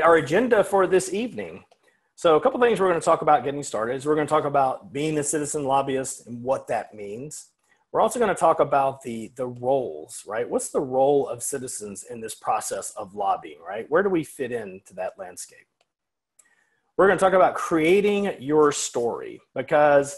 our agenda for this evening. So, a couple things we're going to talk about getting started is we're going to talk about being a citizen lobbyist and what that means. We're also going to talk about the the roles, right? What's the role of citizens in this process of lobbying, right? Where do we fit into that landscape? We're going to talk about creating your story because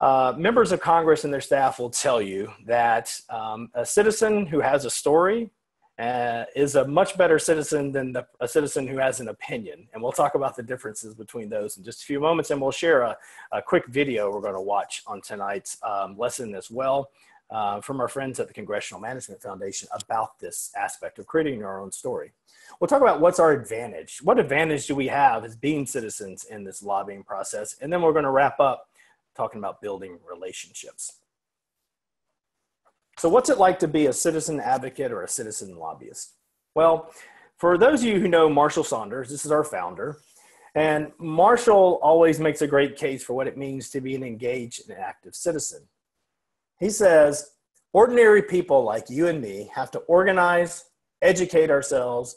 uh, members of Congress and their staff will tell you that um, a citizen who has a story uh, is a much better citizen than the, a citizen who has an opinion. And we'll talk about the differences between those in just a few moments. And we'll share a, a quick video we're going to watch on tonight's um, lesson as well uh, from our friends at the Congressional Management Foundation about this aspect of creating our own story. We'll talk about what's our advantage. What advantage do we have as being citizens in this lobbying process? And then we're going to wrap up talking about building relationships. So, what's it like to be a citizen advocate or a citizen lobbyist? Well, for those of you who know Marshall Saunders, this is our founder. And Marshall always makes a great case for what it means to be an engaged and active citizen. He says, ordinary people like you and me have to organize, educate ourselves,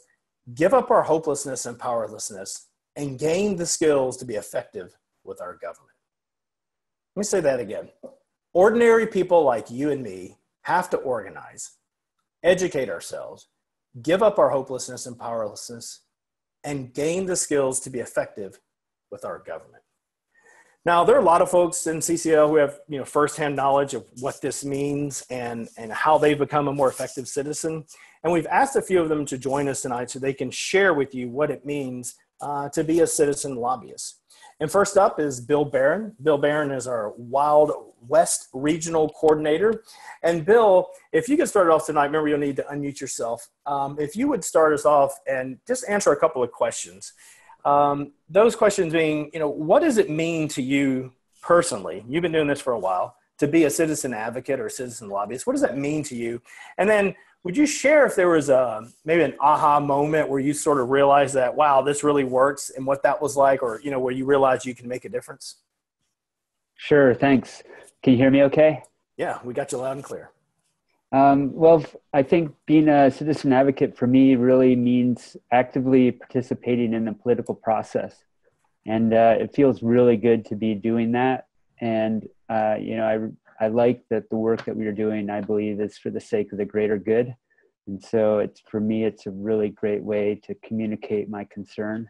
give up our hopelessness and powerlessness, and gain the skills to be effective with our government. Let me say that again. Ordinary people like you and me have to organize, educate ourselves, give up our hopelessness and powerlessness, and gain the skills to be effective with our government. Now, there are a lot of folks in CCL who have you know firsthand knowledge of what this means and, and how they've become a more effective citizen. And we've asked a few of them to join us tonight so they can share with you what it means uh, to be a citizen lobbyist. And first up is Bill Barron. Bill Barron is our Wild West Regional Coordinator. And Bill, if you could start off tonight, remember you'll need to unmute yourself. Um, if you would start us off and just answer a couple of questions. Um, those questions being, you know, what does it mean to you personally? You've been doing this for a while to be a citizen advocate or citizen lobbyist. What does that mean to you? And then would you share if there was a maybe an aha moment where you sort of realized that wow, this really works, and what that was like, or you know, where you realized you can make a difference? Sure. Thanks. Can you hear me? Okay. Yeah, we got you loud and clear. Um, well, I think being a citizen advocate for me really means actively participating in the political process, and uh, it feels really good to be doing that. And uh, you know, I like that the work that we are doing, I believe, is for the sake of the greater good. And so it's for me, it's a really great way to communicate my concern.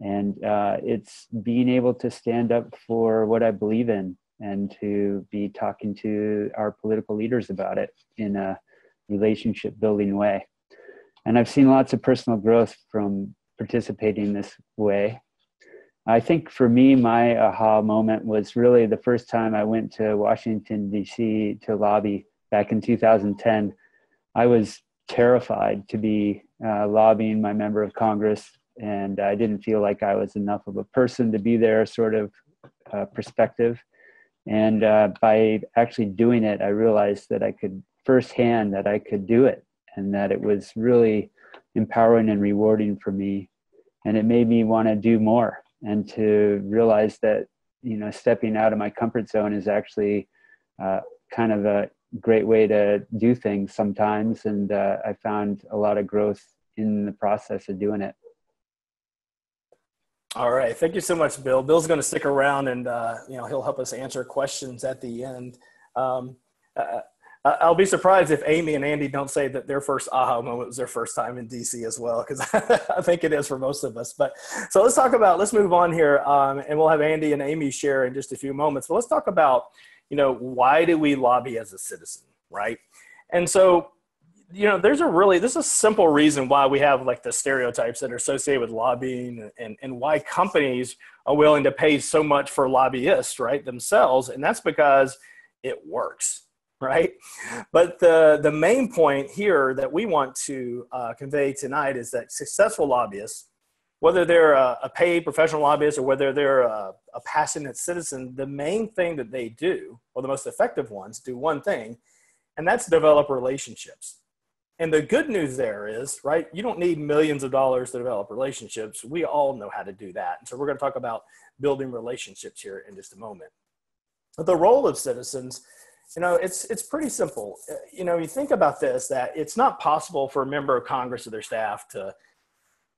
And uh, it's being able to stand up for what I believe in and to be talking to our political leaders about it in a relationship building way. And I've seen lots of personal growth from participating this way. I think for me, my aha moment was really the first time I went to Washington, D.C. to lobby back in 2010. I was terrified to be uh, lobbying my member of Congress, and I didn't feel like I was enough of a person to be there, sort of uh, perspective. And uh, by actually doing it, I realized that I could firsthand that I could do it, and that it was really empowering and rewarding for me. And it made me want to do more and to realize that you know stepping out of my comfort zone is actually uh, kind of a great way to do things sometimes. And uh, i found a lot of growth in the process of doing it. All right. Thank you so much bill. Bill's going to stick around and uh, you know he'll help us answer questions at the end. Um, uh, I'll be surprised if Amy and Andy don't say that their first aha moment was their first time in DC as well, because I think it is for most of us. But so let's talk about, let's move on here, um, and we'll have Andy and Amy share in just a few moments. But let's talk about, you know, why do we lobby as a citizen, right? And so, you know, there's a really, this is a simple reason why we have like the stereotypes that are associated with lobbying and, and why companies are willing to pay so much for lobbyists, right, themselves. And that's because it works right? But the, the main point here that we want to uh, convey tonight is that successful lobbyists, whether they're a, a paid professional lobbyist or whether they're a, a, passionate citizen, the main thing that they do, or the most effective ones, do one thing, and that's develop relationships. And the good news there is, right, you don't need millions of dollars to develop relationships. We all know how to do that. And so we're going to talk about building relationships here in just a moment. But the role of citizens you know, it's it's pretty simple. Uh, you know, you think about this that it's not possible for a member of Congress or their staff to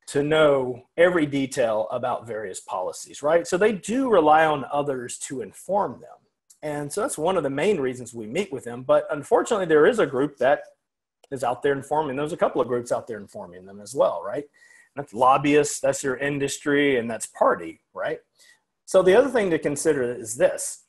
to know every detail about various policies, right? So they do rely on others to inform them. And so that's one of the main reasons we meet with them. But unfortunately, there is a group that is out there informing. There's a couple of groups out there informing them as well, right? That's lobbyists, that's your industry, and that's party, right? So the other thing to consider is this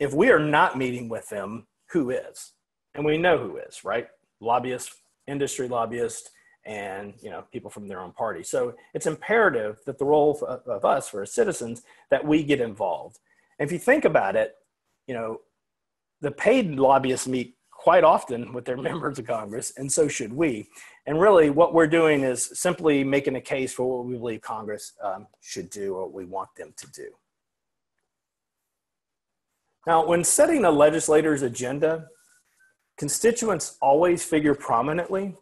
if we are not meeting with them, who is? And we know who is, right? Lobbyists, industry lobbyists, and you know people from their own party. So it's imperative that the role of, of us, for as citizens, that we get involved. And if you think about it, you know, the paid lobbyists meet quite often with their members of Congress, and so should we. And really, what we're doing is simply making a case for what we believe Congress um, should do or what we want them to do. Now, when setting a legislator's agenda, constituents always figure prominently.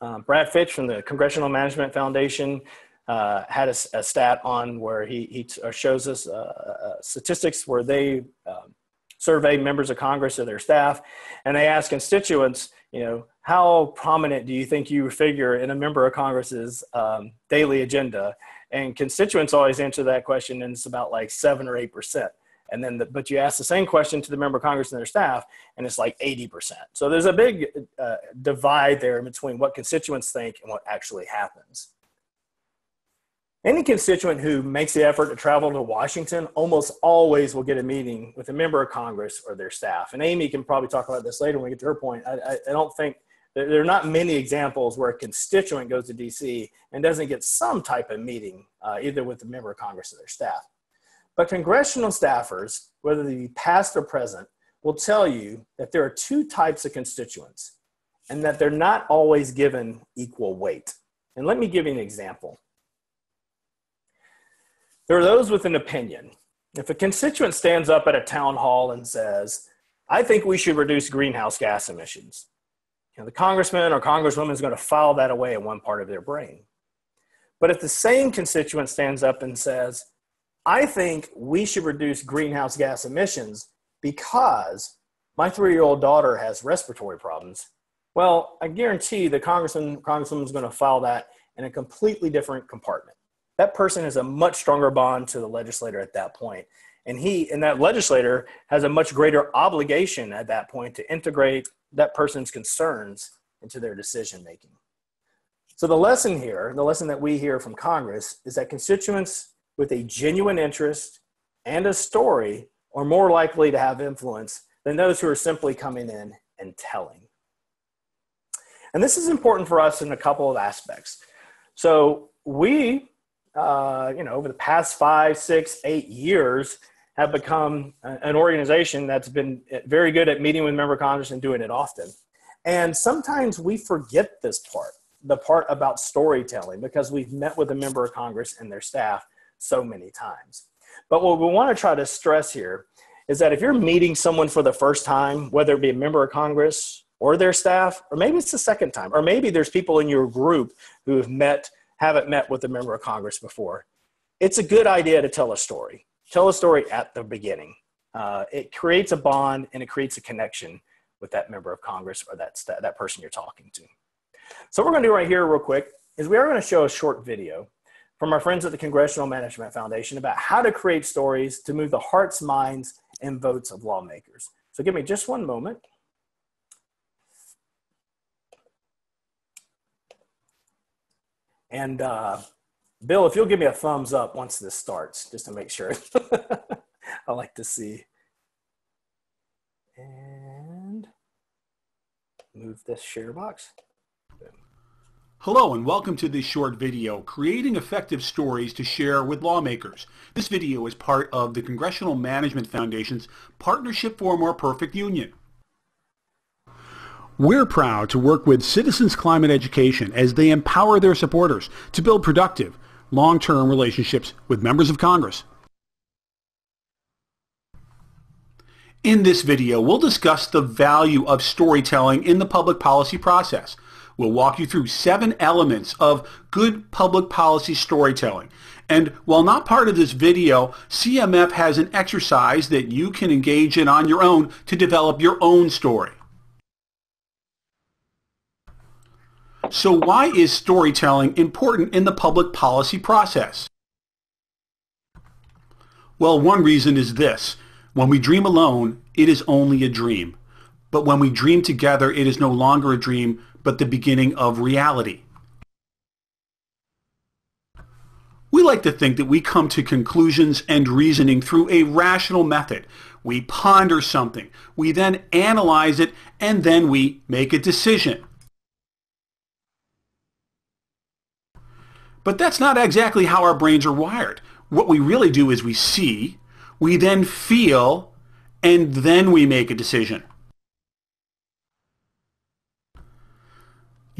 Uh, Brad Fitch from the Congressional Management Foundation uh, had a, a, stat on where he, he t- shows us uh, uh, statistics where they um, survey members of Congress or their staff, and they ask constituents, you know, how prominent do you think you figure in a member of Congress's um, daily agenda? And constituents always answer that question, and it's about like seven or eight percent. And then, the, but you ask the same question to the member of Congress and their staff, and it's like 80%. So there's a big uh, divide there between what constituents think and what actually happens. Any constituent who makes the effort to travel to Washington almost always will get a meeting with a member of Congress or their staff. And Amy can probably talk about this later when we get to her point. I, I, I don't think there are not many examples where a constituent goes to DC and doesn't get some type of meeting, uh, either with a member of Congress or their staff. But congressional staffers, whether they be past or present, will tell you that there are two types of constituents and that they're not always given equal weight. And let me give you an example. There are those with an opinion. If a constituent stands up at a town hall and says, I think we should reduce greenhouse gas emissions, you know, the congressman or congresswoman is going to file that away in one part of their brain. But if the same constituent stands up and says, I think we should reduce greenhouse gas emissions because my three year old daughter has respiratory problems, well, I guarantee the congressman, congresswoman is going to file that in a completely different compartment. That person has a much stronger bond to the legislator at that point. And he and that legislator has a much greater obligation at that point to integrate that person's concerns into their decision making so the lesson here the lesson that we hear from congress is that constituents with a genuine interest and a story are more likely to have influence than those who are simply coming in and telling and this is important for us in a couple of aspects so we uh, you know, over the past five, six, eight years, have become an organization that's been very good at meeting with member Congress and doing it often. And sometimes we forget this part, the part about storytelling, because we've met with a member of Congress and their staff so many times. But what we want to try to stress here is that if you're meeting someone for the first time, whether it be a member of Congress or their staff, or maybe it's the second time, or maybe there's people in your group who have met haven't met with a member of Congress before, it's a good idea to tell a story. Tell a story at the beginning. Uh, it creates a bond and it creates a connection with that member of Congress or that, that person you're talking to. So, what we're going to do right here, real quick, is we are going to show a short video from our friends at the Congressional Management Foundation about how to create stories to move the hearts, minds, and votes of lawmakers. So, give me just one moment. And uh, Bill, if you'll give me a thumbs up once this starts, just to make sure. I like to see. And move this share box. Hello and welcome to this short video, Creating Effective Stories to Share with Lawmakers. This video is part of the Congressional Management Foundation's Partnership for a More Perfect Union. We're proud to work with Citizens Climate Education as they empower their supporters to build productive, long-term relationships with members of Congress. In this video, we'll discuss the value of storytelling in the public policy process. We'll walk you through seven elements of good public policy storytelling. And while not part of this video, CMF has an exercise that you can engage in on your own to develop your own story. So why is storytelling important in the public policy process? Well, one reason is this. When we dream alone, it is only a dream. But when we dream together, it is no longer a dream, but the beginning of reality. We like to think that we come to conclusions and reasoning through a rational method. We ponder something, we then analyze it, and then we make a decision. But that's not exactly how our brains are wired. What we really do is we see, we then feel, and then we make a decision.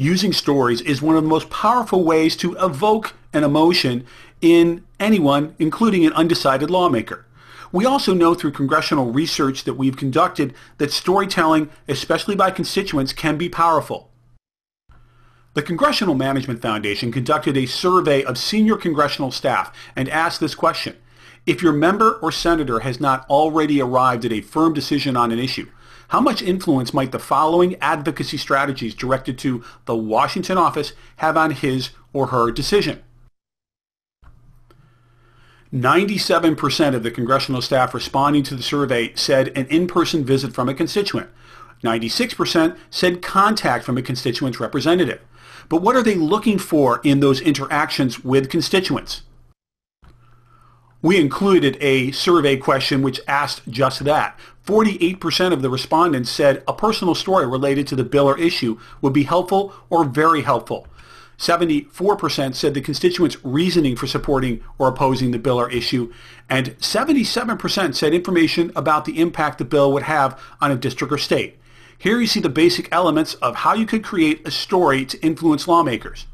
Using stories is one of the most powerful ways to evoke an emotion in anyone, including an undecided lawmaker. We also know through congressional research that we've conducted that storytelling, especially by constituents, can be powerful. The Congressional Management Foundation conducted a survey of senior congressional staff and asked this question. If your member or senator has not already arrived at a firm decision on an issue, how much influence might the following advocacy strategies directed to the Washington office have on his or her decision? 97% of the congressional staff responding to the survey said an in-person visit from a constituent. 96% said contact from a constituent's representative. But what are they looking for in those interactions with constituents? We included a survey question which asked just that. 48% of the respondents said a personal story related to the bill or issue would be helpful or very helpful. 74% said the constituents' reasoning for supporting or opposing the bill or issue, and 77% said information about the impact the bill would have on a district or state. Here you see the basic elements of how you could create a story to influence lawmakers.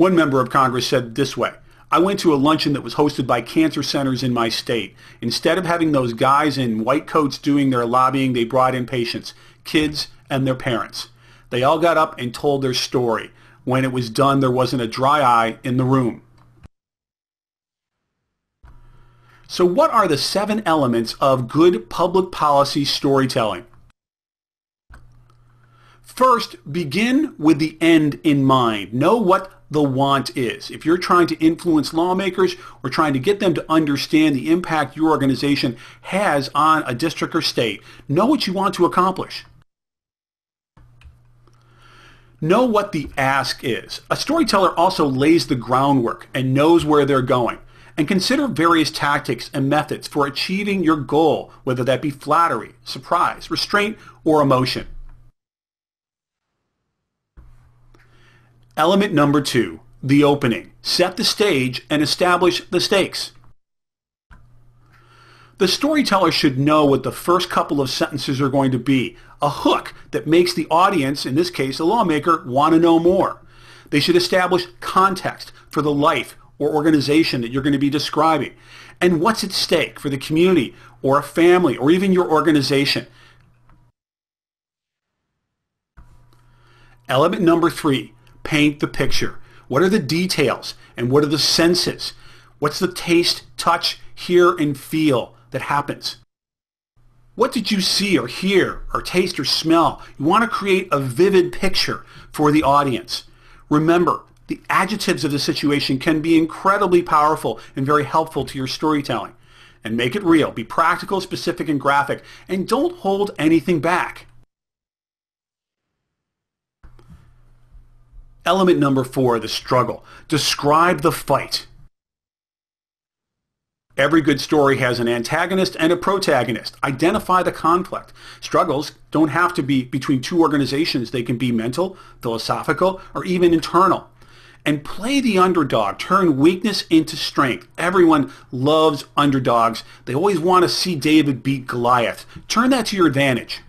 One member of Congress said this way, I went to a luncheon that was hosted by cancer centers in my state. Instead of having those guys in white coats doing their lobbying, they brought in patients, kids, and their parents. They all got up and told their story. When it was done, there wasn't a dry eye in the room. So what are the seven elements of good public policy storytelling? First, begin with the end in mind. Know what the want is. If you're trying to influence lawmakers or trying to get them to understand the impact your organization has on a district or state, know what you want to accomplish. Know what the ask is. A storyteller also lays the groundwork and knows where they're going. And consider various tactics and methods for achieving your goal, whether that be flattery, surprise, restraint, or emotion. Element number two, the opening. Set the stage and establish the stakes. The storyteller should know what the first couple of sentences are going to be, a hook that makes the audience, in this case a lawmaker, want to know more. They should establish context for the life or organization that you're going to be describing and what's at stake for the community or a family or even your organization. Element number three, paint the picture. What are the details and what are the senses? What's the taste, touch, hear, and feel that happens? What did you see or hear or taste or smell? You want to create a vivid picture for the audience. Remember, the adjectives of the situation can be incredibly powerful and very helpful to your storytelling. And make it real. Be practical, specific, and graphic. And don't hold anything back. Element number four, the struggle. Describe the fight. Every good story has an antagonist and a protagonist. Identify the conflict. Struggles don't have to be between two organizations. They can be mental, philosophical, or even internal. And play the underdog. Turn weakness into strength. Everyone loves underdogs. They always want to see David beat Goliath. Turn that to your advantage.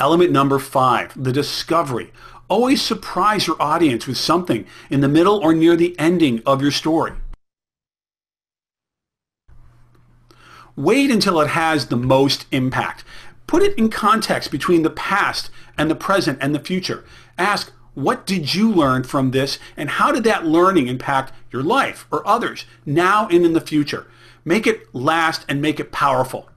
Element number five, the discovery. Always surprise your audience with something in the middle or near the ending of your story. Wait until it has the most impact. Put it in context between the past and the present and the future. Ask, What did you learn from this and how did that learning impact your life or others now and in the future? Make it last and make it powerful.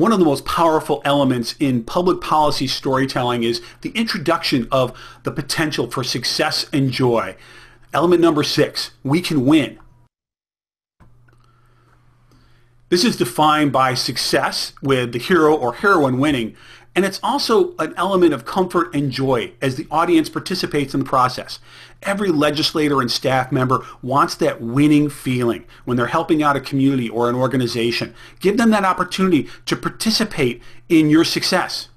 One of the most powerful elements in public policy storytelling is the introduction of the potential for success and joy. Element number six, we can win. This is defined by success with the hero or heroine winning, and it's also an element of comfort and joy as the audience participates in the process. Every legislator and staff member wants that winning feeling when they're helping out a community or an organization. Give them that opportunity to participate in your success.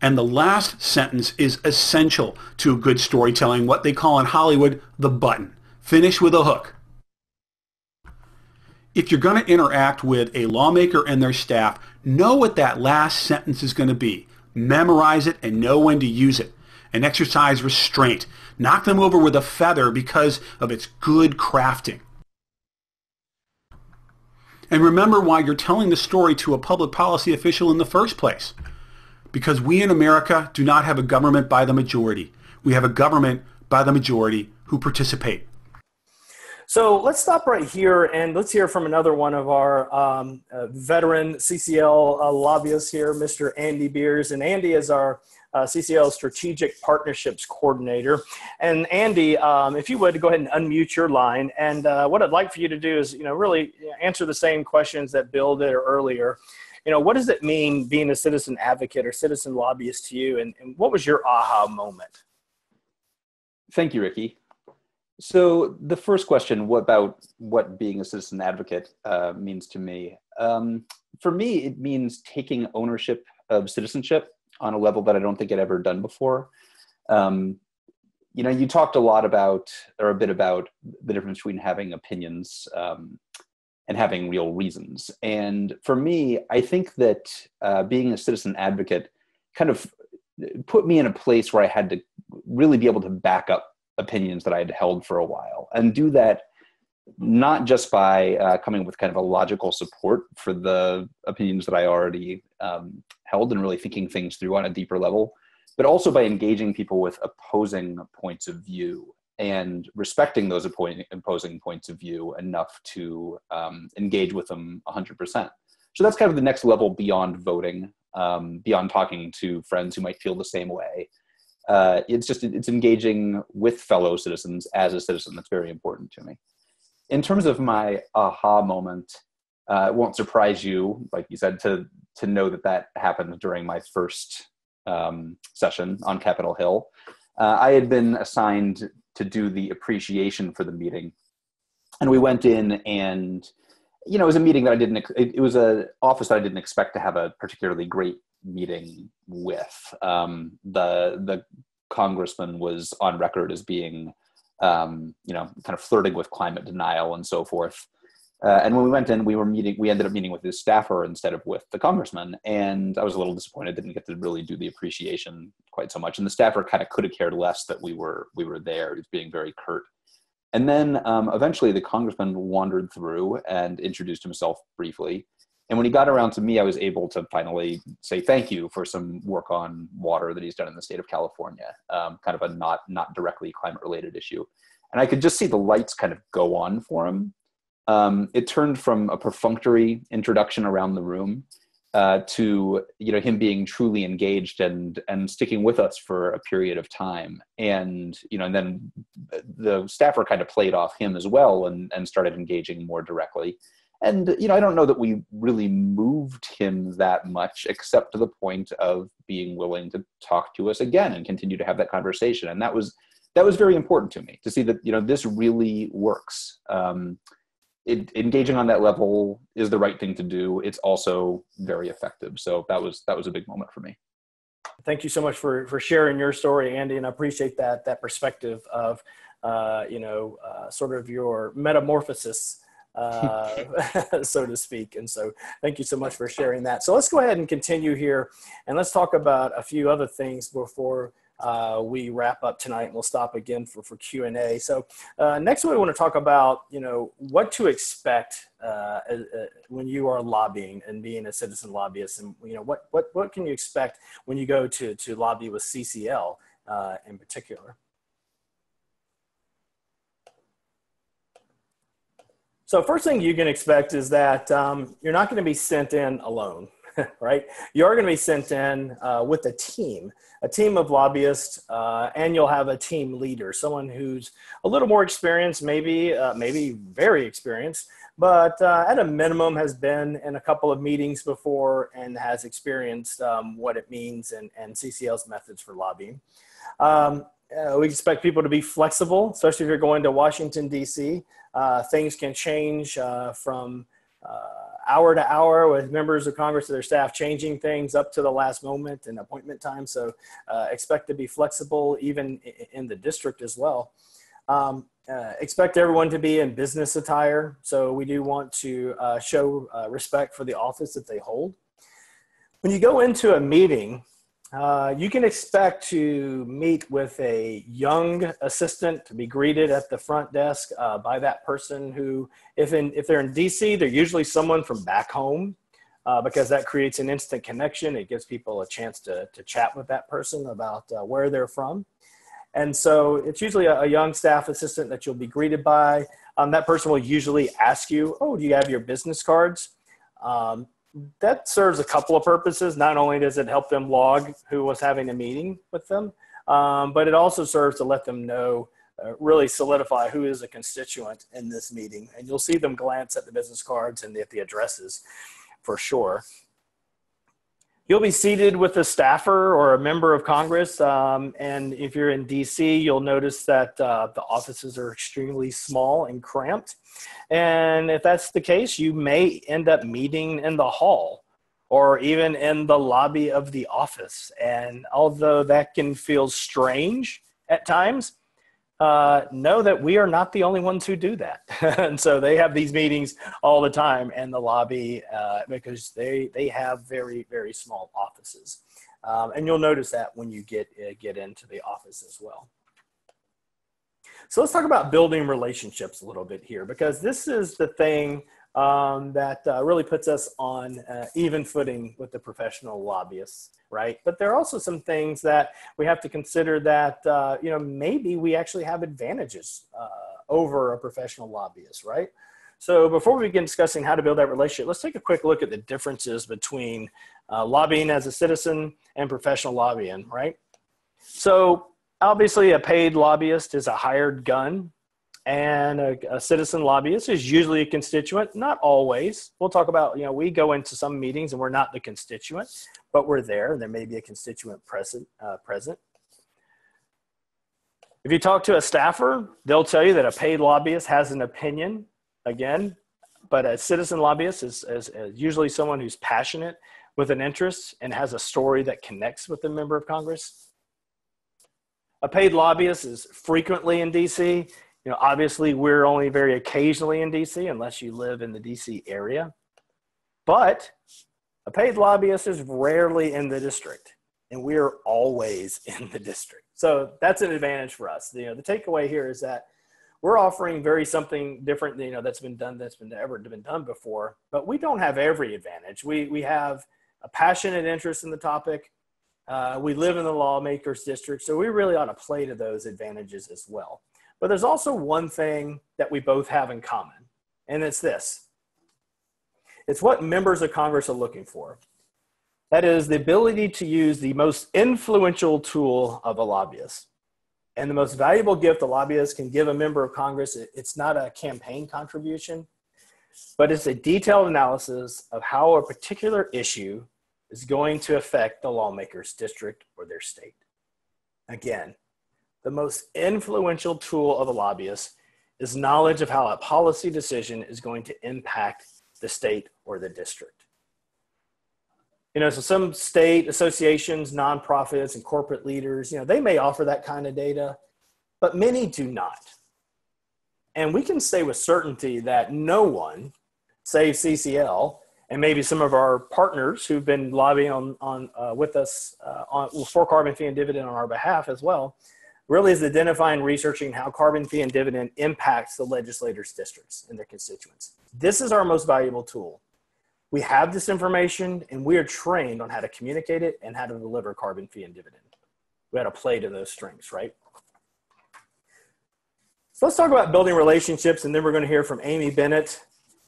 And the last sentence is essential to good storytelling, what they call in Hollywood the button. Finish with a hook if you're going to interact with a lawmaker and their staff, know what that last sentence is going to be. Memorize it and know when to use it. And exercise restraint. Knock them over with a feather because of its good crafting. And remember why you're telling the story to a public policy official in the first place. Because we in America do not have a government by the majority. We have a government by the majority who participate. So let's stop right here and let's hear from another one of our um, uh, veteran CCL uh, lobbyists here, Mr. Andy Beahrs. And Andy is our uh, CCL Strategic Partnerships Coordinator. And Andy, um, if you would go ahead and unmute your line. And uh, what I'd like for you to do is, you know, really answer the same questions that Bill did earlier. You know, what does it mean being a citizen advocate or citizen lobbyist to you? And, and what was your aha moment? Thank you, Ricky. So the first question, what about what being a citizen advocate uh, means to me? Um, for me, it means taking ownership of citizenship on a level that I don't think I'd ever done before. Um, you know, you talked a lot about, or a bit about, the difference between having opinions um, and having real reasons. And for me, I think that uh, being a citizen advocate kind of put me in a place where I had to really be able to back up opinions that I had held for a while and do that not just by uh, coming with kind of a logical support for the opinions that I already um, held and really thinking things through on a deeper level, but also by engaging people with opposing points of view and respecting those opposing points of view enough to um, engage with them 100%. So that's kind of the next level beyond voting, um, beyond talking to friends who might feel the same way, uh, it's just it's engaging with fellow citizens as a citizen. That's very important to me. In terms of my aha moment uh, it won't surprise you like you said to to know that that happened during my first um, session on capitol hill. Uh, i had been assigned to do the appreciation for the meeting. And we went in and you know it was a meeting that i didn't it, was an office that i didn't expect to have a particularly great meeting with. Um, the the congressman was on record as being, um, you know, kind of flirting with climate denial and so forth. Uh, and when we went in, we were meeting. We ended up meeting with his staffer instead of with the congressman, and I was a little disappointed. Didn't get to really do the appreciation quite so much, and the staffer kind of could have cared less that we were we were there. He was being very curt. And then um, eventually, the congressman wandered through and introduced himself briefly, and when he got around to me, I was able to finally say thank you for some work on water that he's done in the state of California, um, kind of a not not directly climate related issue. And I could just see the lights kind of go on for him. Um, it turned from a perfunctory introduction around the room uh, to you know him being truly engaged and and sticking with us for a period of time. And you know, and then the staffer kind of played off him as well and and started engaging more directly and you know i don't know that we really moved him that much except to the point of being willing to talk to us again and continue to have that conversation. And that was that was very important to me to see that you know this really works. Um, it, engaging on that level is the right thing to do. It's also very effective. So that was that was a big moment for me. Thank you so much for for sharing your story andy and i appreciate that that perspective of uh, you know uh, sort of your metamorphosis uh, so to speak. And so, thank you so much for sharing that. So, let's go ahead and continue here and let's talk about a few other things before uh, we wrap up tonight. and We'll stop again for, for Q&A. So uh, next we want to talk about, you know, what to expect uh, uh, when you are lobbying and being a citizen lobbyist. And, you know, what, what, what can you expect when you go to, to lobby with CCL uh, in particular? So first thing you can expect is that um, you're not going to be sent in alone. right? You are going to be sent in uh, with a team, a team of lobbyists, uh, and you'll have a team leader, someone who's a little more experienced, maybe, uh, maybe very experienced, but uh, at a minimum has been in a couple of meetings before and has experienced um, what it means and, and CCL's methods for lobbying. Um, uh, we expect people to be flexible, especially if you're going to Washington, D.C. Uh, things can change from hour to hour with members of Congress or their staff changing things up to the last moment and appointment time. So uh, expect to be flexible even in the district as well. Um, uh, expect everyone to be in business attire. So we do want to uh, show uh, respect for the office that they hold. When you go into a meeting, uh, you can expect to meet with a young assistant to be greeted at the front desk uh, by that person who, if, in, if they're in DC, they're usually someone from back home uh, because that creates an instant connection. It gives people a chance to, to chat with that person about uh, where they're from. And so it's usually a, a, young staff assistant that you'll be greeted by. Um, that person will usually ask you, Oh, do you have your business cards? Um, that serves a couple of purposes. Not only does it help them log who was having a meeting with them, um, but it also serves to let them know, uh, really solidify who is a constituent in this meeting. And you'll see them glance at the business cards and at the addresses for sure. You'll be seated with a staffer or a member of Congress. Um, and if you're in DC, you'll notice that uh, the offices are extremely small and cramped. And if that's the case, you may end up meeting in the hall or even in the lobby of the office. And although that can feel strange at times, uh, know that we are not the only ones who do that. and so they have these meetings all the time in the lobby uh, because they, they have very, very small offices. Um, and you'll notice that when you get, uh, get into the office as well. So let's talk about building relationships a little bit here because this is the thing um, that uh, really puts us on uh, even footing with the professional lobbyists, right? But there are also some things that we have to consider that, uh, you know, maybe we actually have advantages uh, over a professional lobbyist, right? So before we begin discussing how to build that relationship, let's take a quick look at the differences between uh, lobbying as a citizen and professional lobbying, right? So obviously a paid lobbyist is a hired gun and a, a, citizen lobbyist is usually a constituent not always. We'll talk about you know we go into some meetings and we're not the constituent but we're there. And there may be a constituent present uh, present. If you talk to a staffer they'll tell you that a paid lobbyist has an opinion again but a citizen lobbyist is, is, is usually someone who's passionate with an interest and has a story that connects with the member of congress. A paid lobbyist is frequently in DC you know, obviously we're only very occasionally in DC unless you live in the DC area. But a paid lobbyist is rarely in the district, and we're always in the district. So that's an advantage for us. You know, the takeaway here is that we're offering very something different, you know, that's been done, that's been ever been done before, but we don't have every advantage. We, we have a passionate interest in the topic. Uh, we live in the lawmakers district, so we really ought to play to those advantages as well. But there's also one thing that we both have in common, and it's this it's what members of Congress are looking for. That is the ability to use the most influential tool of a lobbyist. And the most valuable gift a lobbyist can give a member of Congress, it's not a campaign contribution, but it's a detailed analysis of how a particular issue is going to affect the lawmaker's district or their state. Again, the most influential tool of a lobbyist is knowledge of how a policy decision is going to impact the state or the district. You know, so some state associations, nonprofits, and corporate leaders, you know, they may offer that kind of data, but many do not. And we can say with certainty that no one, save CCL, and maybe some of our partners who've been lobbying on, on uh, with us uh, on, for carbon fee and dividend on our behalf as well, really is identifying researching how carbon fee and dividend impacts the legislators' districts and their constituents. This is our most valuable tool. We have this information and we are trained on how to communicate it and how to deliver carbon fee and dividend. We had to play to those strengths, right? So let's talk about building relationships and then we're going to hear from Amy Bennett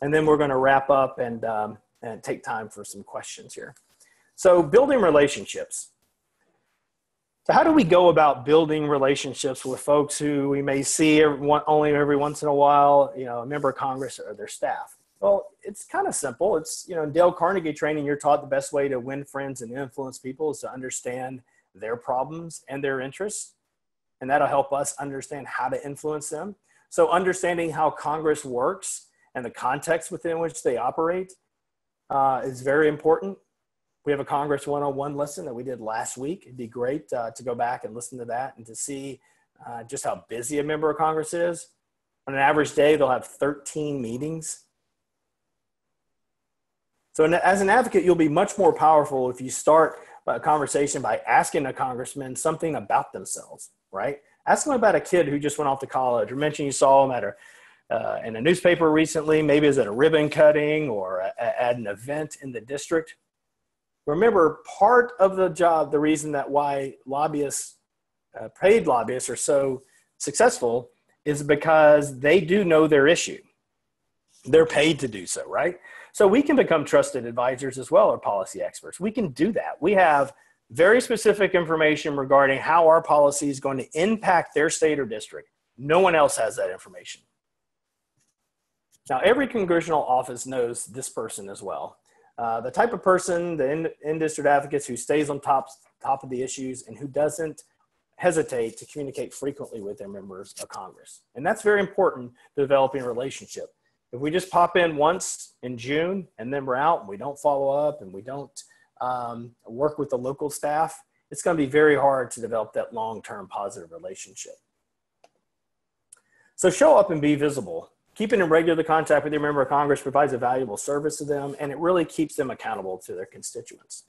and then we're going to wrap up and, um, and take time for some questions here. So building relationships. So how do we go about building relationships with folks who we may see every, only every once in a while, you know, a member of Congress or their staff? Well, it's kind of simple. It's, you know, in Dale Carnegie training, you're taught the best way to win friends and influence people is to understand their problems and their interests. And that'll help us understand how to influence them. So understanding how Congress works and the context within which they operate uh, is very important. We have a Congress 101 lesson that we did last week. It'd be great uh, to go back and listen to that and to see uh, just how busy a member of Congress is. On an average day, they'll have 13 meetings. So, as an advocate, you'll be much more powerful if you start a conversation by asking a congressman something about themselves, right? Ask them about a kid who just went off to college, or mention you saw them at a uh, in a newspaper recently, maybe is at a ribbon cutting or a, at an event in the district remember part of the job the reason that why lobbyists uh, paid lobbyists are so successful is because they do know their issue. They're paid to do so right? So we can become trusted advisors as well or policy experts. We can do that. We have very specific information regarding how our policy is going to impact their state or district. No one else has that information. Now every congressional office knows this person as well uh, the type of person, the in, district advocates who stays on top, top of the issues and who doesn't hesitate to communicate frequently with their members of Congress. And that's very important to developing a relationship. If we just pop in once in June and then we're out and we don't follow up and we don't um, work with the local staff, it's going to be very hard to develop that long term positive relationship. So show up and be visible keeping in regular contact with your member of Congress provides a valuable service to them, and it really keeps them accountable to their constituents.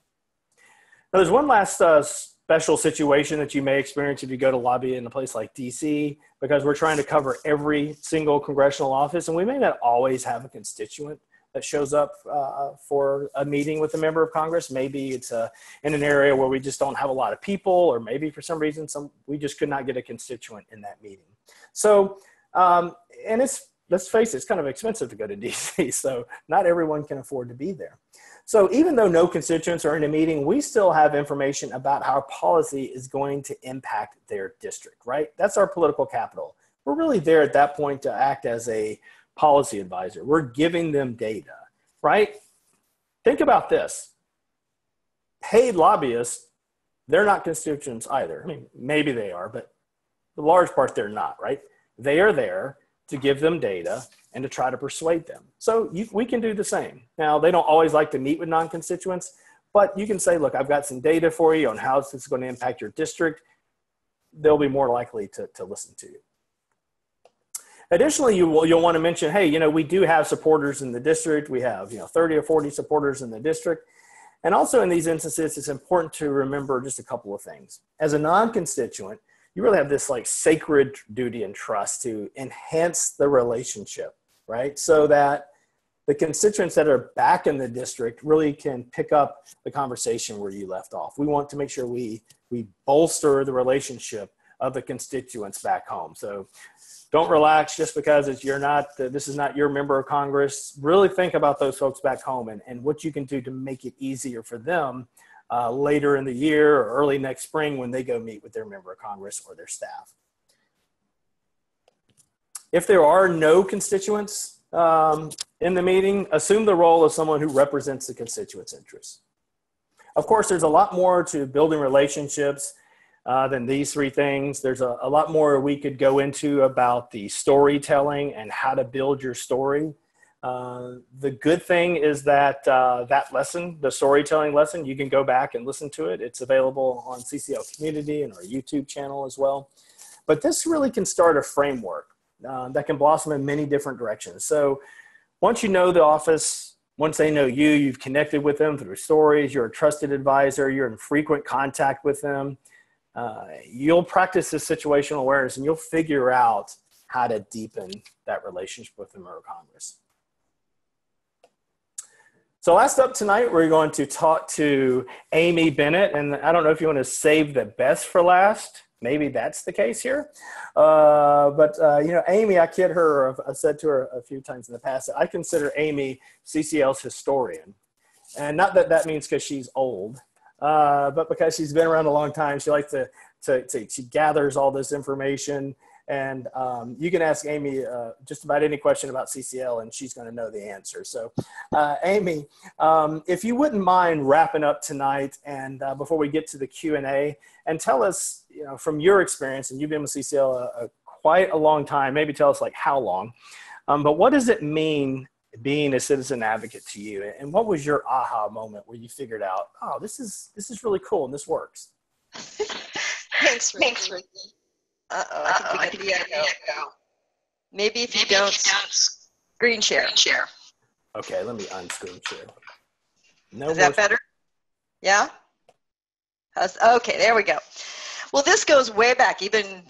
Now, there's one last uh, special situation that you may experience if you go to lobby in a place like DC, because we're trying to cover every single congressional office, and we may not always have a constituent that shows up uh, for a meeting with a member of Congress. Maybe it's uh, in an area where we just don't have a lot of people, or maybe for some reason some we just could not get a constituent in that meeting. So, um, and it's let's face it, it's kind of expensive to go to DC, so not everyone can afford to be there. So even though no constituents are in a meeting, we still have information about how policy is going to impact their district, right? That's our political capital. We're really there at that point to act as a policy advisor. We're giving them data, right? Think about this. Paid lobbyists, they're not constituents either. I mean, maybe they are, but the large part they're not, right? They are there to give them data and to try to persuade them. So you, we can do the same. Now, they don't always like to meet with non constituents, but you can say, look, I've got some data for you on how this is going to impact your district. They'll be more likely to, to listen to you. Additionally, you will, you'll want to mention, hey, you know, we do have supporters in the district. We have, you know, 30 or 40 supporters in the district. And also in these instances, it's important to remember just a couple of things. As a non constituent, you really have this like sacred duty and trust to enhance the relationship, right? So that the constituents that are back in the district really can pick up the conversation where you left off. We want to make sure we we bolster the relationship of the constituents back home. So don't relax just because it's you're not this is not your member of Congress. Really think about those folks back home and, and what you can do to make it easier for them uh, later in the year or early next spring when they go meet with their member of Congress or their staff. If there are no constituents um, in the meeting, assume the role of someone who represents the constituents' interests. Of course, there's a lot more to building relationships uh, than these three things. There's a, a lot more we could go into about the storytelling and how to build your story. Uh, the good thing is that uh, that lesson, the storytelling lesson, you can go back and listen to it. It's available on CCL Community and our YouTube channel as well. But this really can start a framework uh, that can blossom in many different directions. So once you know the office once they know you, you've connected with them through stories, you're a trusted advisor, you're in frequent contact with them. Uh, you'll practice this situational awareness and you'll figure out how to deepen that relationship with the of Congress. So last up tonight, we're going to talk to Amy Bennett, and I don't know if you want to save the best for last. Maybe that's the case here. Uh, but, uh, you know, Amy, I kid her, I've said to her a few times in the past, I consider Amy CCL's historian. And not that that means because she's old, uh, but because she's been around a long time. She likes to, to, to she gathers all this information and um, you can ask Amy uh, just about any question about CCL, and she's going to know the answer. So, uh, Amy, um, if you wouldn't mind wrapping up tonight, and uh, before we get to the Q and A, and tell us, you know, from your experience, and you've been with CCL a, a quite a long time. Maybe tell us like how long, um, but what does it mean being a citizen advocate to you, and what was your aha moment where you figured out, oh, this is this is really cool and this works. Thanks, Ricky. Thanks, Ricky. Uh-oh, I think Uh-oh, we get the echo. Maybe if you Maybe don't, if you don't screen share. Screen share. Okay, let me unscreen share. No Is that better? Yeah? How's, okay, there we go. Well, this goes way back, even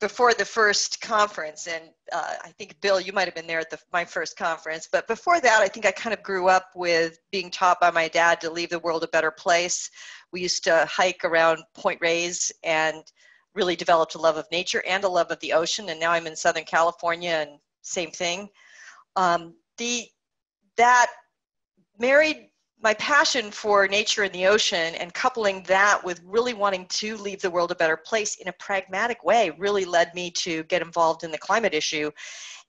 before the first conference. And uh, I think, Bill, you might have been there at the, my first conference. But before that, I think I kind of grew up with being taught by my dad to leave the world a better place. We used to hike around Point Reyes and really developed a love of nature and a love of the ocean. And now I'm in Southern California, and same thing. Um, the that married my passion for nature and the ocean and coupling that with really wanting to leave the world a better place in a pragmatic way really led me to get involved in the climate issue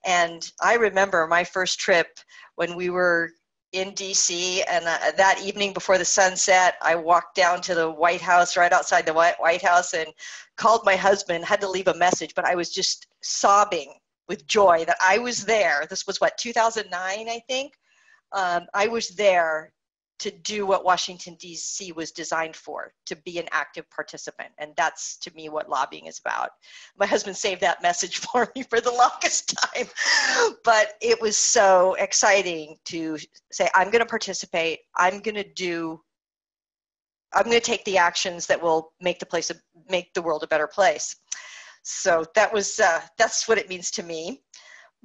and i remember my first trip when we were in DC, and uh, that evening before the sunset, I walked down to the White House, right outside the White House, and called my husband. Had to leave a message, but I was just sobbing with joy that I was there. This was what 2009, I think. Um, I was there to do what Washington, D.C. was designed for, to be an active participant. And that's to me what lobbying is about. My husband saved that message for me for the longest time. but it was so exciting to say, I'm going to participate, I'm going to do. I'm going to take the actions that will make the place, make the world a better place. So that was uh, that's what it means to me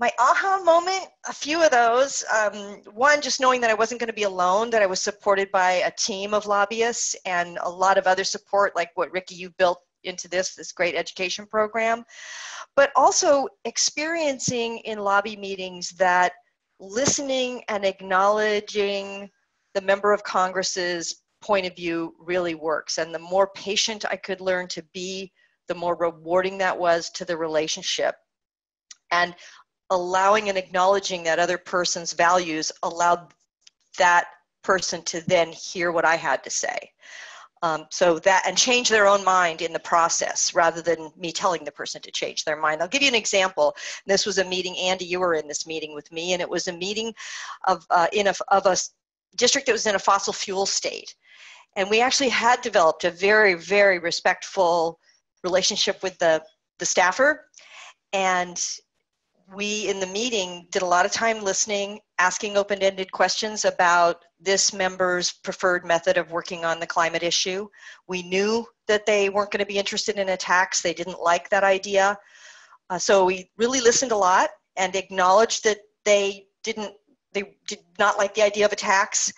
my aha moment, a few of those. Um, one, just knowing that I wasn't going to be alone, that I was supported by a team of lobbyists and a lot of other support, like what Ricky, you built into this, this great education program. But also experiencing in lobby meetings that listening and acknowledging the member of Congress's point of view really works. And the more patient I could learn to be, the more rewarding that was to the relationship. And allowing and acknowledging that other person's values allowed that person to then hear what I had to say. Um, so that and change their own mind in the process rather than me telling the person to change their mind. I'll give you an example. This was a meeting, Andy, you were in this meeting with me, and it was a meeting of uh, in a, of a district that was in a fossil fuel state, and we actually had developed a very very respectful relationship with the the staffer, and we in the meeting did a lot of time listening, asking open ended questions about this member's preferred method of working on the climate issue. We knew that they weren't going to be interested in a tax, they didn't like that idea. Uh, so we really listened a lot and acknowledged that they didn't they did not like the idea of a tax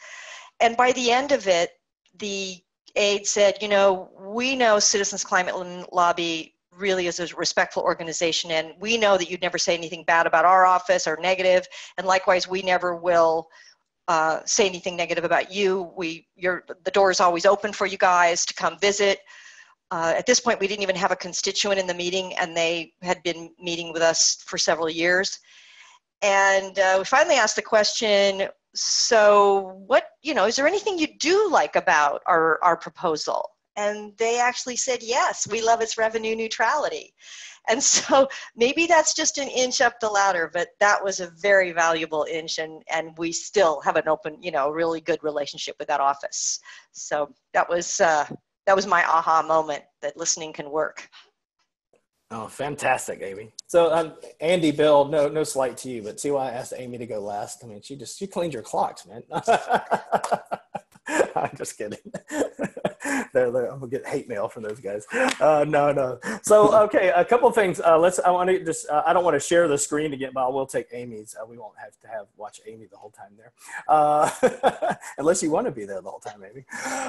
and by the end of it the aide said you know we know citizens climate lobby really is a respectful organization and we know that you'd never say anything bad about our office or negative and likewise we never will uh, say anything negative about you. We your the door is always open for you guys to come visit. Uh, at this point we didn't even have a constituent in the meeting and they had been meeting with us for several years. And uh, we finally asked the question so what you know is there anything you do like about our, our proposal and they actually said yes we love its revenue neutrality and so maybe that's just an inch up the ladder but that was a very valuable inch and and we still have an open you know really good relationship with that office so that was uh, that was my aha moment that listening can work Oh, fantastic, Amy. So, um, Andy, Bill, no, no slight to you, but see why I asked Amy to go last? I mean, she just she cleaned your clocks, man. I'm just kidding. they're, they're, I'm gonna get hate mail from those guys. Uh, no, no. So, okay, a couple things. Uh, let's. I want to just. Uh, I don't want to share the screen again, but I will take Amy's. Uh, we won't have to have watch Amy the whole time there, uh, unless you want to be there the whole time, maybe.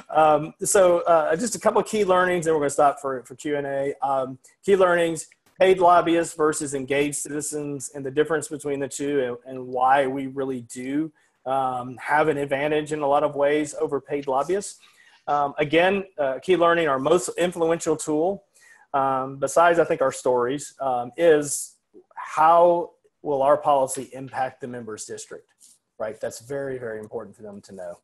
Um, so, uh, just a couple key learnings, and we're to stop for for Q and A. Um, key learnings paid lobbyists versus engaged citizens and the difference between the two and, and why we really do um, have an advantage in a lot of ways over paid lobbyists. Um, again, uh, key learning, our most influential tool, um, besides I think our stories, um, is how will our policy impact the members district, right? That's very, very important for them to know.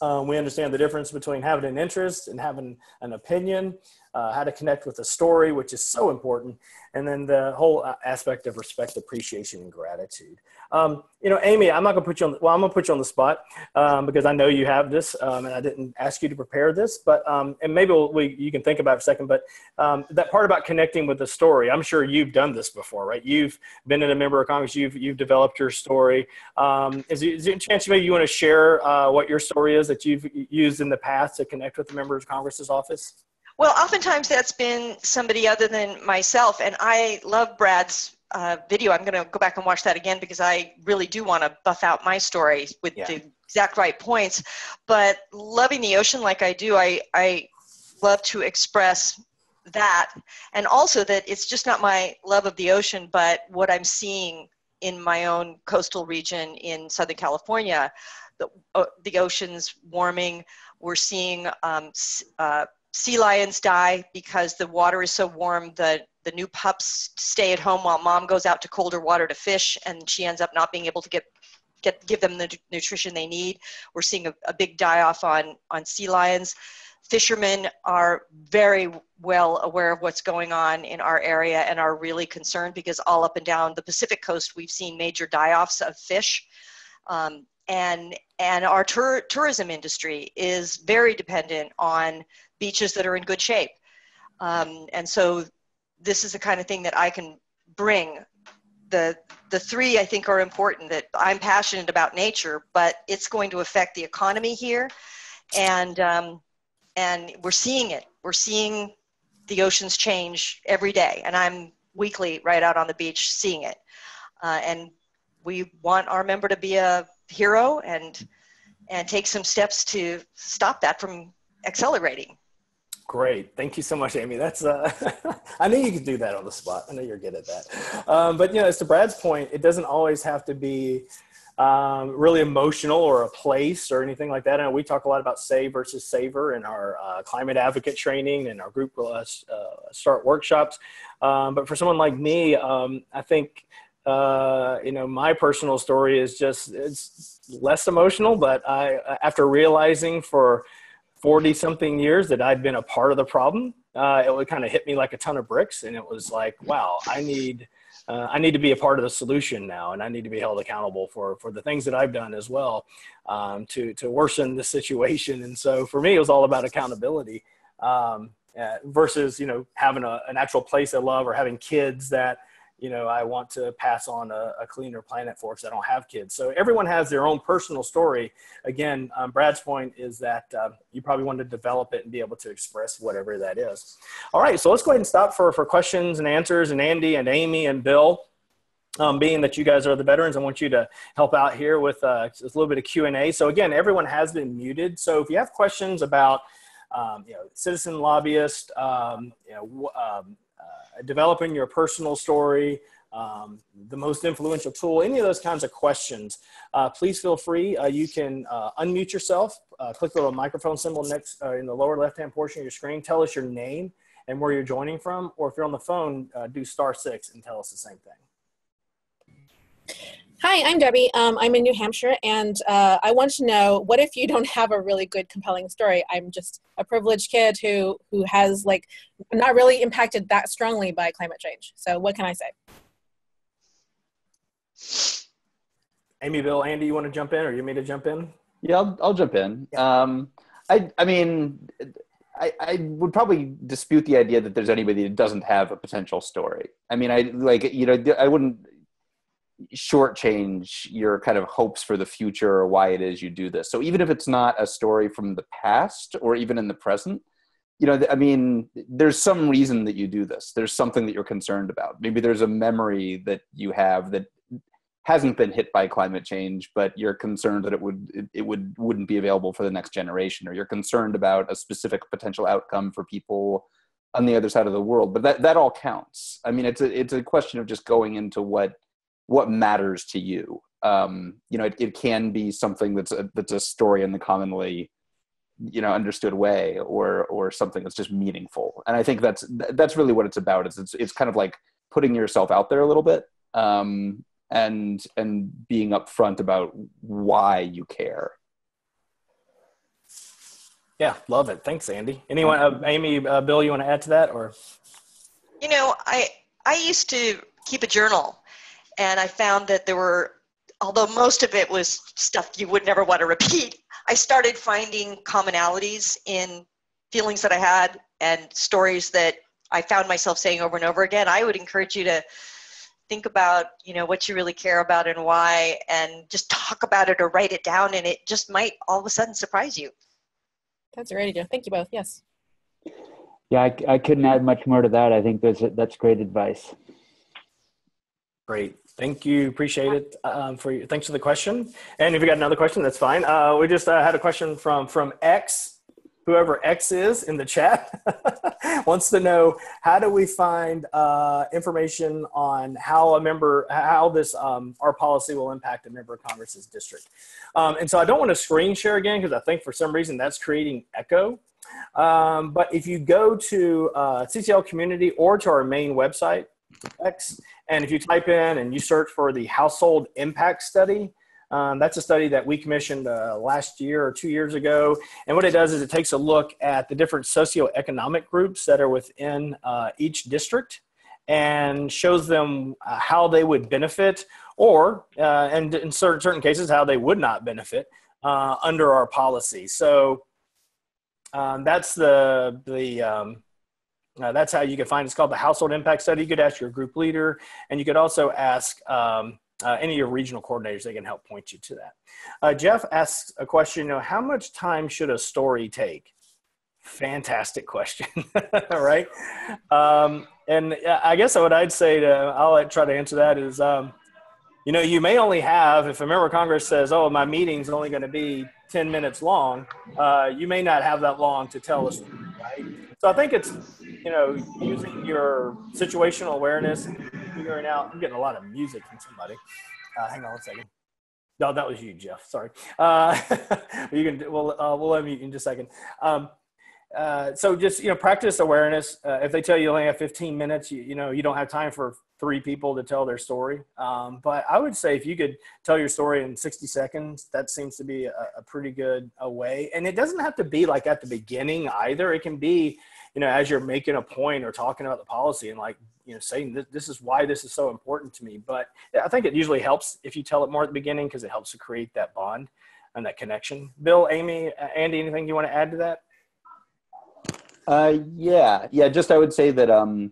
Um, we understand the difference between having an interest and having an opinion uh, how to connect with a story, which is so important, and then the whole uh, aspect of respect, appreciation, and gratitude. Um, you know, Amy, I'm not gonna put you on. The, Well, I'm gonna put you on the spot um, because I know you have this, um, and I didn't ask you to prepare this, but um, and maybe we'll, we you can think about it a second. But um, that part about connecting with the story, I'm sure you've done this before, right? You've been in a member of Congress. You've you've developed your story. Um, is, is there a chance maybe you want to share uh, what your story is that you've used in the past to connect with the members of Congress's office? Well, oftentimes that's been somebody other than myself, and I love Brad's uh, video. I'm going to go back and watch that again because I really do want to buff out my story with yeah. the exact right points. But loving the ocean like I do, I, I love to express that, and also that it's just not my love of the ocean, but what I'm seeing in my own coastal region in Southern California. The, uh, the ocean's warming. We're seeing um, uh, sea lions die because the water is so warm the the new pups stay at home while mom goes out to colder water to fish and she ends up not being able to get get give them the nutrition they need. We're seeing a, a big die off on on sea lions. Fishermen are very well aware of what's going on in our area and are really concerned because all up and down the pacific coast we've seen major die-offs of fish. Um, and and our tur- tourism industry is very dependent on beaches that are in good shape. Um, and so this is the kind of thing that I can bring. The, the three I think are important that I'm passionate about nature, but it's going to affect the economy here. And, um, and we're seeing it. We're seeing the oceans change every day. And I'm weekly right out on the beach seeing it. Uh, and we want our member to be a hero and, and take some steps to stop that from accelerating. Great. Thank you so much, Amy. That's uh, I knew you could do that on the spot. I know you're good at that. Um, but you know, as to Brad's point, it doesn't always have to be um, really emotional or a place or anything like that. And we talk a lot about save versus saver in our uh, climate advocate training and our group uh, uh, start workshops. Um, but for someone like me, um, I think uh, you know my personal story is just it's less emotional. But I, after realizing for 40 something years that I'd been a part of the problem, uh, it would kind of hit me like a ton of bricks. And it was like, wow, I need, uh, I need to be a part of the solution now. And I need to be held accountable for, for the things that I've done as well um, to, to worsen the situation. And so for me, it was all about accountability um, uh, versus, you know, having a, an actual place I love or having kids that, you know, I want to pass on a, a cleaner planet for because I don't have kids. So everyone has their own personal story. Again, um, Brad's point is that uh, you probably want to develop it and be able to express whatever that is. All right, so let's go ahead and stop for, for questions and answers. And Andy and Amy and Bill, um, being that you guys are the veterans, I want you to help out here with uh, a little bit of Q&A. So again, everyone has been muted. So if you have questions about um, you know, citizen lobbyist, um, you know, um, developing your personal story, um, the most influential tool, any of those kinds of questions, uh, please feel free. Uh, you can uh, unmute yourself, uh, click the little microphone symbol next uh, in the lower left-hand portion of your screen. Tell us your name and where you're joining from, or if you're on the phone, do star six and tell us the same thing. Hi, I'm Debbie. Um, I'm in New Hampshire, and uh, I want to know what if you don't have a really good, compelling story? I'm just a privileged kid who who has like not really impacted that strongly by climate change. So, what can I say? Amy, Bill, Andy, you want to jump in, or you want me to jump in? Yeah, I'll, I'll jump in. Yeah. Um, I I mean, I, I would probably dispute the idea that there's anybody that doesn't have a potential story. I mean, I like you know I wouldn't shortchange your kind of hopes for the future or why it is you do this. So even if it's not a story from the past or even in the present, you know, I mean, there's some reason that you do this. There's something that you're concerned about. Maybe there's a memory that you have that hasn't been hit by climate change, but you're concerned that it would it, would wouldn't be available for the next generation, or you're concerned about a specific potential outcome for people on the other side of the world. But that that all counts. I mean, it's a it's a question of just going into what what matters to you. Um, you know, it, it can be something that's a, that's a story in the commonly you know understood way or or something that's just meaningful. And i think that's that's really what it's about is it's, it's kind of like putting yourself out there a little bit um, and and being upfront about why you care. Yeah love it. Thanks andy. Anyone uh, amy uh, bill you want to add to that or? You know i i used to keep a journal and i found that there were although most of it was stuff you would never want to repeat i started finding commonalities in feelings that i had and stories that i found myself saying over and over again. I would encourage you to think about you know what you really care about and why and just talk about it or write it down and it just might all of a sudden surprise you. That's a great idea. Thank you both. Yes. Yeah i, I couldn't add much more to that. I think that's that's great advice. Great thank you appreciate it um, for you thanks for the question and if you got another question that's fine uh, we just uh, had a question from from x whoever X is in the chat wants to know how do we find uh, information on how a member, how this, um, our policy will impact a member of Congress's district. Um, and so I don't want to screen share again because I think for some reason that's creating echo. Um, but if you go to uh, CCL community or to our main website, X, and if you type in and you search for the household impact study, um, that's a study that we commissioned uh, last year or two years ago. And what it does is it takes a look at the different socioeconomic groups that are within uh, each district and shows them uh, how they would benefit or, uh, and in certain, certain cases, how they would not benefit uh, under our policy. So um, that's the, the, um, uh, that's how you can find it's called the household impact study you could ask your group leader and you could also ask um, uh, any of your regional coordinators, they can help point you to that. Uh, Jeff asks a question, you know, how much time should a story take? Fantastic question, right? Um, and I guess what I'd say to, I'll try to answer that is, um, you know, you may only have, if a member of Congress says, oh, my meeting's only going to be 10 minutes long, uh, you may not have that long to tell story, right? So I think it's, you know, using your situational awareness, figuring out. I'm getting a lot of music from somebody. Uh, hang on one second. No, that was you, Jeff. Sorry. Uh, you can. We'll uh, we'll unmute you in just a second. Um, uh, so just you know, practice awareness. Uh, if they tell you you only have 15 minutes, you, you know you don't have time for three people to tell their story. Um, but I would say if you could tell your story in 60 seconds, that seems to be a, a pretty good a way. And it doesn't have to be like at the beginning either. It can be you know, as you're making a point or talking about the policy and like, you know, saying this, this is why this is so important to me. But I think it usually helps if you tell it more at the beginning because it helps to create that bond and that connection. Bill, Amy, Andy, anything you want to add to that? Uh, yeah, yeah. Just I would say that um,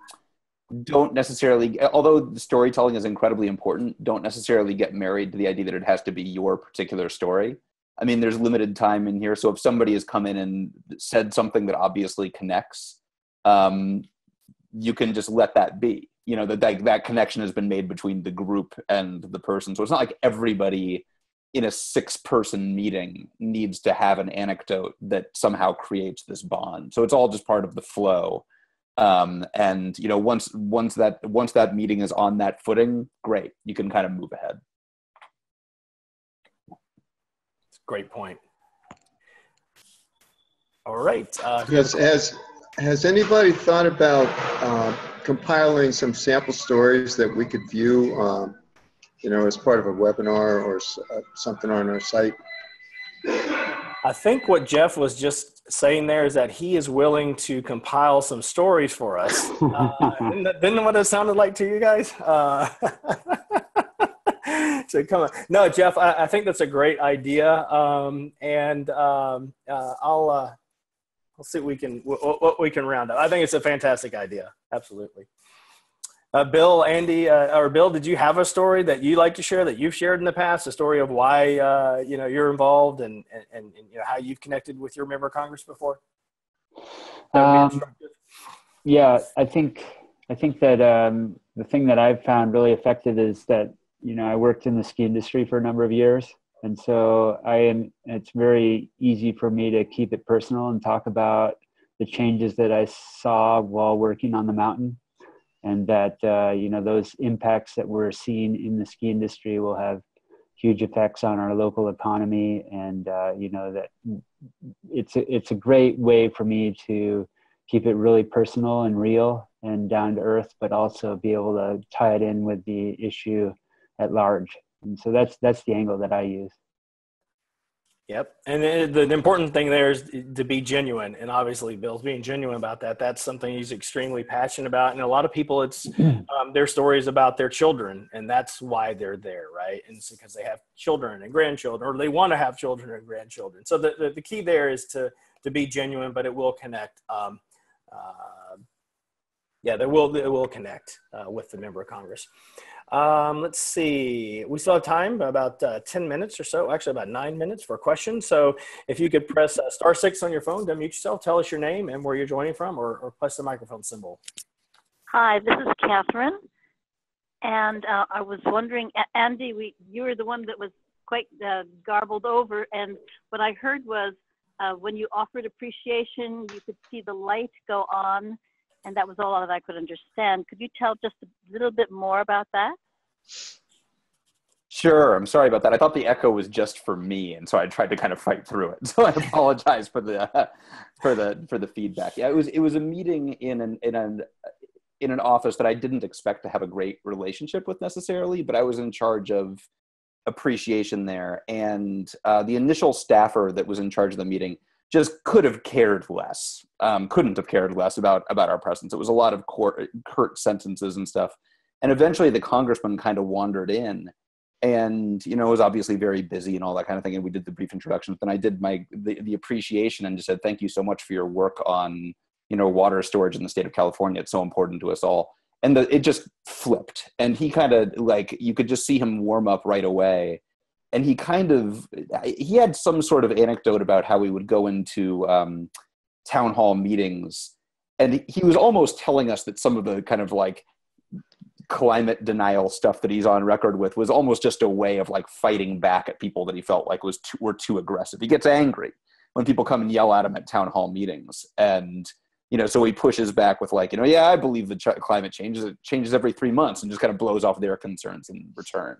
don't necessarily, although the storytelling is incredibly important, don't necessarily get married to the idea that it has to be your particular story. I mean, there's limited time in here. So if somebody has come in and said something that obviously connects, um, you can just let that be. You know, that, that that connection has been made between the group and the person. So it's not like everybody in a six person meeting needs to have an anecdote that somehow creates this bond. So it's all just part of the flow. Um, and you know, once once that once that meeting is on that footing, great, you can kind of move ahead. Great point. All right. Uh, has, has, has anybody thought about uh, compiling some sample stories that we could view, um, you know, as part of a webinar or uh, something on our site? I think what Jeff was just saying there is that he is willing to compile some stories for us. Uh, didn't, didn't what it sounded like to you guys? Uh, so come on. No, Jeff, I, I, think that's a great idea. Um, and um, uh, I'll, uh, we'll see what we can what, what we can round up. I think it's a fantastic idea. Absolutely. Uh, Bill, Andy, uh, or Bill, did you have a story that you like to share that you've shared in the past? A story of why uh, you know you're involved and, and, and you know how you've connected with your member of Congress before. Um, yeah, I think I think that um, the thing that I've found really effective is that you know I worked in the ski industry for a number of years, and so I am. It's very easy for me to keep it personal and talk about the changes that I saw while working on the mountain and that uh, you know those impacts that we're seeing in the ski industry will have huge effects on our local economy. And uh, you know that it's a, it's a great way for me to keep it really personal and real and down to earth but also be able to tie it in with the issue at large. And so that's that's the angle that i use Yep. And the, the, important thing there is to be genuine. And obviously, Bill's being genuine about that. That's something he's extremely passionate about. And a lot of people, it's um, their stories about their children, and that's why they're there, right? And it's because they have children and grandchildren, or they want to have children and grandchildren. So the, the, the key there is to, to be genuine, but it will connect. Um, uh, yeah, there will, it will connect uh, with the member of Congress. Um, let's see. We still have time, about uh, 10 minutes or so, actually about nine minutes for questions. So if you could press uh, star six on your phone, unmute yourself, tell us your name and where you're joining from, or, or press the microphone symbol. Hi, this is Catherine. And uh, I was wondering, Andy, we, you were the one that was quite uh, garbled over. And what I heard was uh, when you offered appreciation, you could see the light go on and that was all that I could understand. Could you tell just a little bit more about that? Sure. I'm sorry about that. I thought the echo was just for me, and so I tried to kind of fight through it. So I apologize for the uh, for the for the feedback. Yeah, it was it was a meeting in an in an in an office that I didn't expect to have a great relationship with necessarily, but I was in charge of appreciation there, and uh, the initial staffer that was in charge of the meeting just could have cared less, um, couldn't have cared less about about our presence. It was a lot of court, curt sentences and stuff. And eventually, the congressman kind of wandered in, and you know was obviously very busy and all that kind of thing. And we did the brief introductions. Then I did my the, the appreciation and just said thank you so much for your work on you know water storage in the state of California. It's so important to us all. And the, it just flipped, and he kind of like you could just see him warm up right away and he kind of he had some sort of anecdote about how he would go into um, town hall meetings and he was almost telling us that some of the kind of like climate denial stuff that he's on record with was almost just a way of like fighting back at people that he felt like was too, were too aggressive. He gets angry when people come and yell at him at town hall meetings, and you know, so he pushes back with like, you know, yeah, I believe the ch- climate changes. It changes every three months, and just kind of blows off their concerns in return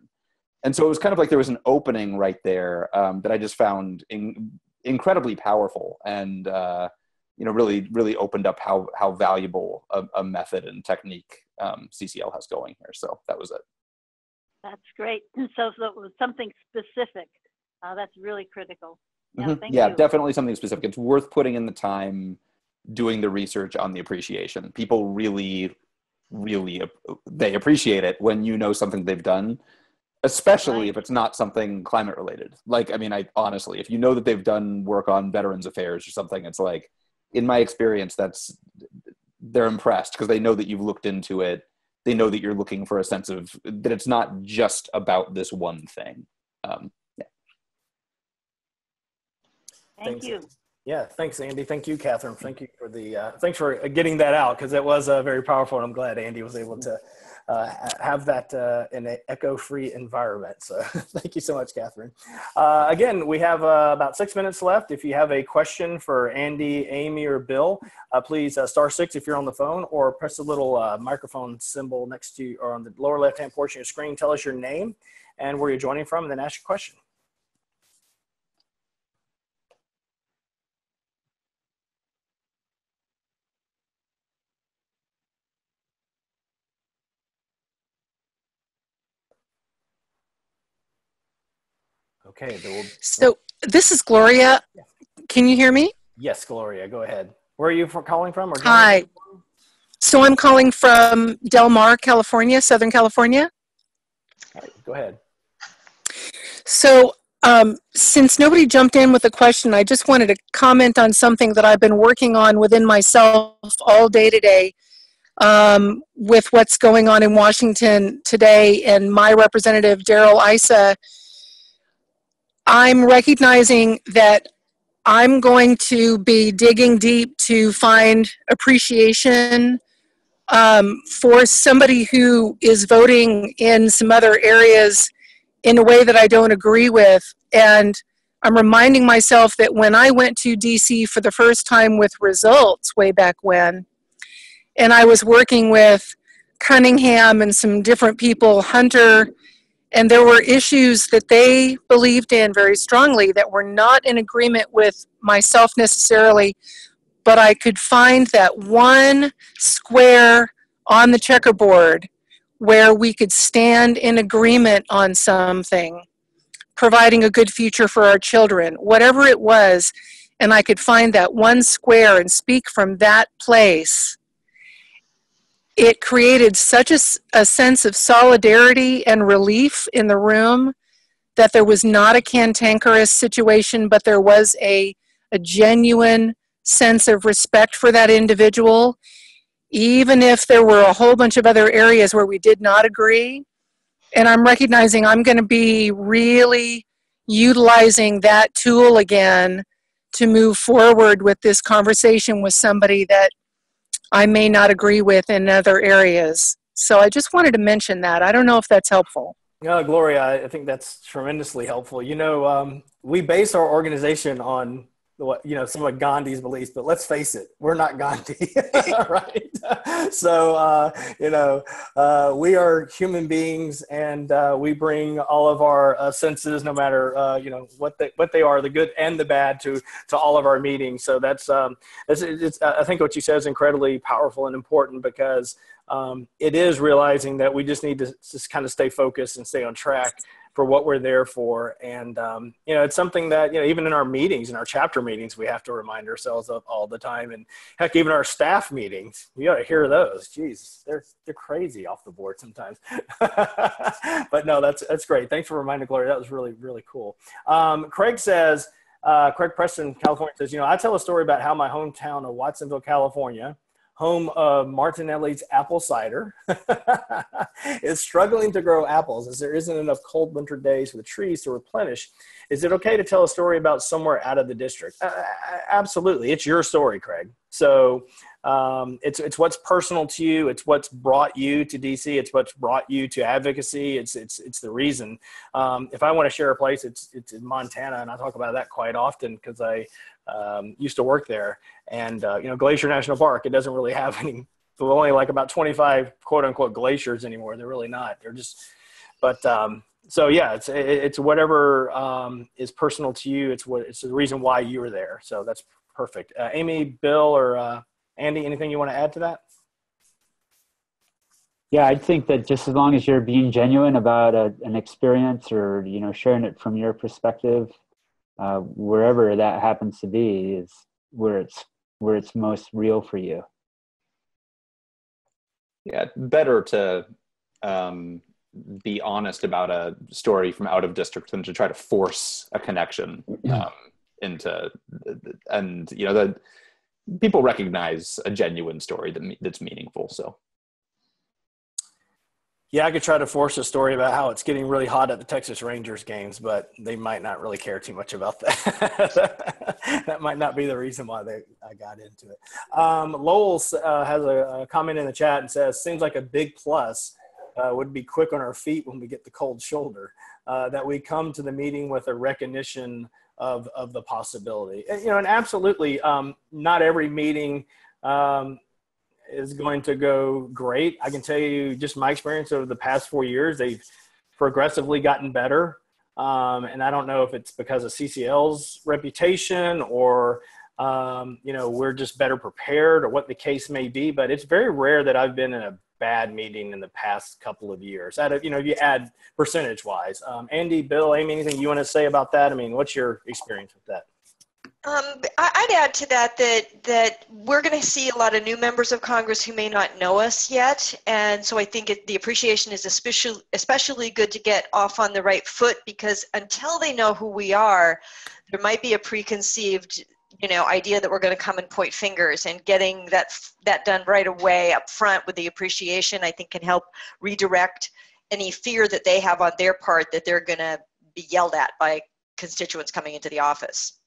and so it was kind of like there was an opening right there um, that I just found in, incredibly powerful and uh, you know really really opened up how how valuable a, a method and technique um, CCL has going here. So that was it. That's great. So, so it was something specific. Uh, that's really critical. Yeah, mm-hmm. yeah definitely something specific. It's worth putting in the time doing the research on the appreciation. People really, really they appreciate it when you know something they've done especially if it's not something climate related. Like i mean i honestly if you know that they've done work on veterans affairs or something it's like in my experience that's they're impressed because they know that you've looked into it. They know that you're looking for a sense of that it's not just about this one thing. Um, yeah. thank thanks. you. Yeah thanks andy. Thank you catherine. Thank you for the uh, thanks for getting that out because it was uh, very powerful and i'm glad andy was able to uh, have that uh, in an echo-free environment. So thank you so much, Catherine. Uh, again, we have uh, about six minutes left. If you have a question for Andy, Amy, or Bill, uh, please uh, star six if you're on the phone, or press the little microphone symbol next to you or on the lower left-hand portion of your screen. Tell us your name and where you're joining from, and then ask your question. Okay. Will... So this is Gloria. Can you hear me? Yes, Gloria. Go ahead. Where are you for calling from? Or Hi. So I'm calling from Del Mar, California, Southern California. All right, go ahead. So um, since nobody jumped in with a question, I just wanted to comment on something that I've been working on within myself all day today um, with what's going on in Washington today and my representative, Darrell Issa. I'm recognizing that I'm going to be digging deep to find appreciation um, for somebody who is voting in some other areas in a way that I don't agree with. And I'm reminding myself that when I went to DC for the first time with results way back when, and I was working with Cunningham and some different people, Hunter, and there were issues that they believed in very strongly that were not in agreement with myself necessarily, but I could find that one square on the checkerboard where we could stand in agreement on something, providing a good future for our children, whatever it was, and I could find that one square and speak from that place, it created such a, a sense of solidarity and relief in the room that there was not a cantankerous situation, but there was a, a genuine sense of respect for that individual even if there were a whole bunch of other areas where we did not agree. And I'm recognizing I'm going to be really utilizing that tool again to move forward with this conversation with somebody that I may not agree with in other areas. So I just wanted to mention that. I don't know if that's helpful. No, Gloria, I think that's tremendously helpful. You know, um, we base our organization on what you know some of Gandhi's beliefs, but let's face it, we're not Gandhi, right? so uh, you know, uh, we are human beings, and uh, we bring all of our uh, senses, no matter uh, you know what they what they are, the good and the bad, to to all of our meetings. So that's um, it's, it's I think what you said is incredibly powerful and important because um, it is realizing that we just need to just kind of stay focused and stay on track for what we're there for. And, um, you know, it's something that, you know, even in our meetings, in our chapter meetings, we have to remind ourselves of all the time. And heck, even our staff meetings, you got to hear those. Jeez, they're, they're crazy off the board sometimes. but no, that's, that's great. Thanks for reminding Gloria. That was really, really cool. Um, Craig says, uh, Craig Preston, California says, you know, I tell a story about how my hometown of Watsonville, California, home of Martinelli's apple cider, is struggling to grow apples as there isn't enough cold winter days for the trees to replenish. Is it okay to tell a story about somewhere out of the district? Uh, absolutely. It's your story, Craig. So um, it's, it's what's personal to you. It's what's brought you to DC. It's what's brought you to advocacy. It's, it's, it's the reason. Um, if I want to share a place, it's, it's in Montana, and I talk about that quite often because I um, used to work there. And, uh, you know, Glacier National Park, it doesn't really have any, There's only like about 25 quote unquote glaciers anymore. They're really not. They're just, but, um, so yeah, it's, it's whatever um, is personal to you. It's what, it's the reason why you were there. So that's perfect. Uh, Amy, Bill, or uh, Andy, anything you want to add to that? Yeah, I think that just as long as you're being genuine about a, an experience or you know sharing it from your perspective, uh, wherever that happens to be is where it's where it's most real for you yeah better to um, be honest about a story from out of district than to try to force a connection um, into and you know the people recognize a genuine story that that's meaningful so yeah, I could try to force a story about how it's getting really hot at the Texas Rangers games, but they might not really care too much about that. that might not be the reason why they I got into it. Um, Lowell uh, has a, a, comment in the chat and says, "Seems like a big plus uh, would be quick on our feet when we get the cold shoulder. Uh, that we come to the meeting with a recognition of of the possibility. And, you know, and absolutely, um, not every meeting." Um, is going to go great. I can tell you just my experience over the past four years, they've progressively gotten better. Um, and I don't know if it's because of CCL's reputation or, um, you know, we're just better prepared or what the case may be, but it's very rare that I've been in a bad meeting in the past couple of years. Out of, you know, you add percentage wise. Um, Andy, Bill, Amy, anything you want to say about that? I mean, what's your experience with that? Um, I'd add to that that that we're going to see a lot of new members of Congress who may not know us yet, and so I think it, the appreciation is especially especially good to get off on the right foot because until they know who we are, there might be a preconceived you know idea that we're going to come and point fingers and getting that that done right away up front with the appreciation I think can help redirect any fear that they have on their part that they're going to be yelled at by constituents coming into the office.